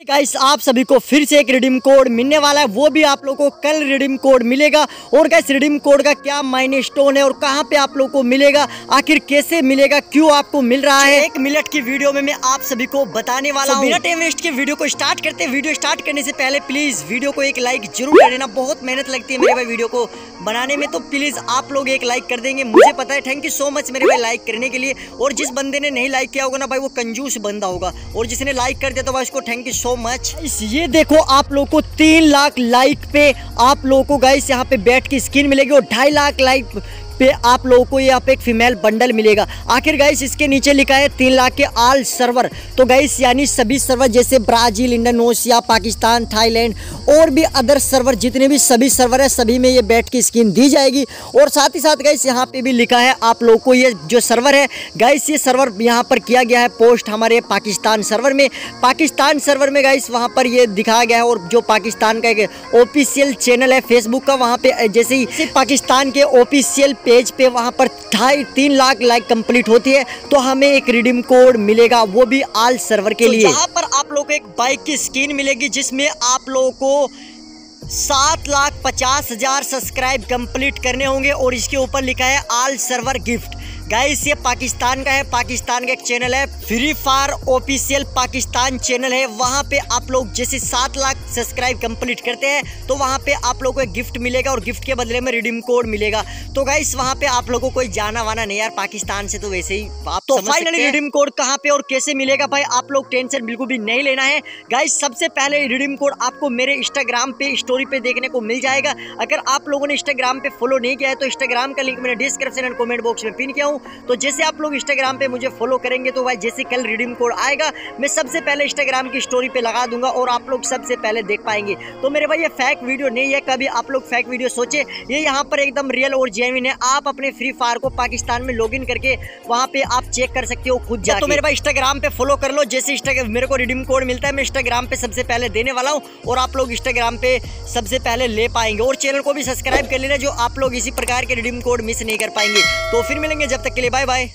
Guys आप सभी को फिर से एक रिडीम कोड मिलने वाला है। वो भी आप लोगों को कल रिडीम कोड मिलेगा। और गाइस रिडीम कोड का क्या माइने स्टोन है और कहाँ पे आप लोगों को मिलेगा? आखिर कैसे मिलेगा? क्यों आपको मिल रहा है? एक मिनट की वीडियो में मैं आप सभी को बताने वाला हूँ। बिना टाइम वेस्ट के वीडियो को स्टार्ट करते हैं वीडियो स्टार्ट करने से पहले प्लीज़ वीडियो को एक लाइक ज़रूर कर देना बहुत मेहनत लगती है मेरे भाई वीडियो को बनाने में। तो प्लीज़ आप लोग एक लाइक कर देंगे। मुझे पता है थैंक यू सो मच मेरे भाई लाइक करने के लिए। और जिस बंदे ने नहीं लाइक किया होगा ना भाई वो कंजूस बंदा होगा। और जिसने लाइक कर दिया तो भाई उसको थैंक यू सो मच ये देखो आप लोग को तीन लाख लाइक पे आप लोगों को गाइस यहाँ पे बैठ की स्किन मिलेगी और ढाई लाख लाइक पे आप लोगों को यहाँ पे एक फीमेल बंडल मिलेगा। आखिर गाइस इसके नीचे लिखा है तीन लाख के आल सर्वर तो गाइस यानी सभी सर्वर जैसे ब्राज़ील इंडोनेशिया पाकिस्तान थाईलैंड और भी अदर सर्वर जितने भी सभी सर्वर है सभी में ये बैट की स्किन दी जाएगी। और साथ ही साथ गाइस यहाँ पे भी लिखा है आप लोगों को ये जो सर्वर है गाइस ये सर्वर यहाँ पर किया गया है पोस्ट हमारे पाकिस्तान सर्वर में। पाकिस्तान सर्वर में गाइस वहाँ पर ये दिखाया गया है और जो पाकिस्तान का एक ऑफिशियल चैनल है फेसबुक का वहाँ पे जैसे ही पाकिस्तान के ऑफिशियल पेज पे वहाँ पर ढाई तीन लाख लाइक कंप्लीट होती है तो हमें एक रिडीम कोड मिलेगा वो भी आल सर्वर के तो लिए। यहाँ पर आप लोग को एक बाइक की स्किन मिलेगी जिसमें आप लोगों को सात लाख पचास हज़ार सब्सक्राइब कंप्लीट करने होंगे और इसके ऊपर लिखा है आल सर्वर गिफ्ट गाइस ये पाकिस्तान का है पाकिस्तान का एक चैनल है Free Fire official Pakistan channel है। वहाँ पे आप लोग जैसे सात लाख सब्सक्राइब कंप्लीट करते हैं तो वहाँ पे आप लोगों को एक गिफ्ट मिलेगा और गिफ्ट के बदले में रिडीम कोड मिलेगा। तो गाइस वहाँ पे आप लोगों को कोई जाना वाना नहीं यार पाकिस्तान से तो वैसे ही आप तो फाइनली रिडीम कोड कहाँ पे और कैसे मिलेगा भाई? आप लोग टेंशन बिल्कुल भी नहीं लेना है। गाइस सबसे पहले रिडीम कोड आपको मेरे इंस्टाग्राम पे स्टोरी पे देखने को मिल जाएगा। अगर आप लोगों ने इंस्टाग्राम पे फॉलो नहीं किया है तो इंस्टाग्राम का लिंक मैंने डिस्क्रिप्शन एंड कॉमेंट बॉक्स में पिन किया हूँ। तो जैसे आप लोग इंस्टाग्राम पे मुझे फॉलो करेंगे तो भाई जैसे कल रिडीम कोड आएगा मैं सबसे पहले इंस्टाग्राम की स्टोरी पे लगा दूँगा और आप लोग सबसे पहले देख पाएँगे। तो मेरे भाई ये फैक वीडियो नहीं है कभी आप लोग फैक वीडियो सोचे। ये यहाँ पर एकदम रियल और जेनविन है। आप अपने फ्री फायर को पाकिस्तान में लॉग करके वहाँ पे आप चेक कर सकते हो खुद जा तो मेरे भाई इंस्टाग्राम पे फॉलो कर लो। जैसे इंस्टाग्राम मेरे को रिडीम कोड मिलता है मैं इंस्टाग्राम पे सबसे पहले देने वाला हूँ और आप लोग इंस्टाग्राम पे सबसे पहले ले पाएँगे। और चैनल को भी सब्सक्राइब कर लेना जो आप लोग इसी प्रकार के रिडीम कोड मिस नहीं कर पाएँगे। तो फिर मिलेंगे जब तक के लिए बाय बाय